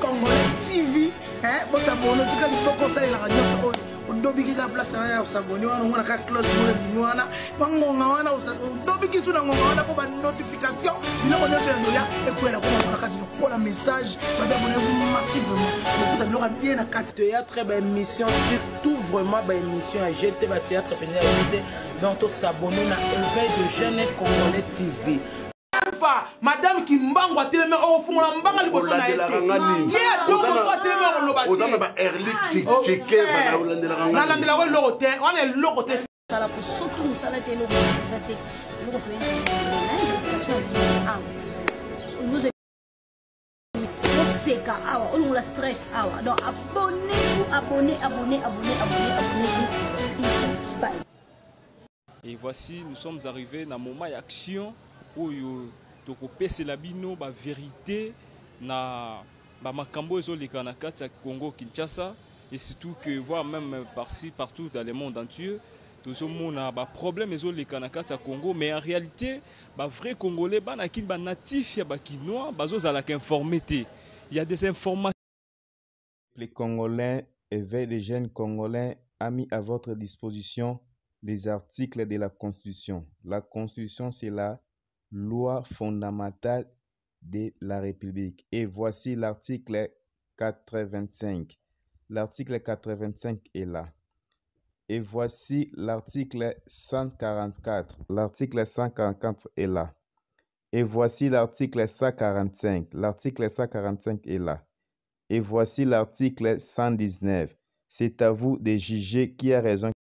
congolais tv bosabone otika liboko osalelaka nyonso oyo odobiki ka place wana ya bangonga ya zoya ekwela message. Badabone massivement. Lokuta biloko bien na kati théâtre baémission surtout vraiment baémission ya gt ya gt donc tosabone na éveil de jeune congolais tv madame kimbango atelemi okofungola mbanga liboso na ye te. ye adongoso atelemi okoloba oza na baerlik jekeva na olandelaka nalandelako eloko te. Wana eloko te. Sala po soki mosala te eloko eza te. Eloko toyeéducation ya awa oseka awa olongola stress awa donc abonnez-vous abonnez abonnez abonnez abonnez abonnez bye Et voici, nous sommes arrivés dans moment d'action où tokopesela bino bavérité na bamakambo ezoleka na kati ya congo kinshasa et surtout que voir même parci partout dans le monde entier tozomona baproblème ezoleka na kati ya congo. Mais en réalité bavrai congolais bana kini banatif ya bakinois bazozalaka informé te il y a des informations. Les Congolais, éveil des jeunes Congolais a mis à votre disposition les articles de la Constitution. La Constitution, c'est la loi fondamentale de la République. Et voici l'article 85. L'article 85 est là. Et voici l'article 144. L'article 144 est là. Et voici l'article 145. L'article 145 est là. Et voici l'article 119. C'est à vous de juger qui a raison.